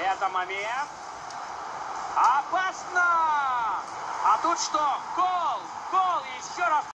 Это момент. Опасно! А тут что? Гол! Гол! Еще раз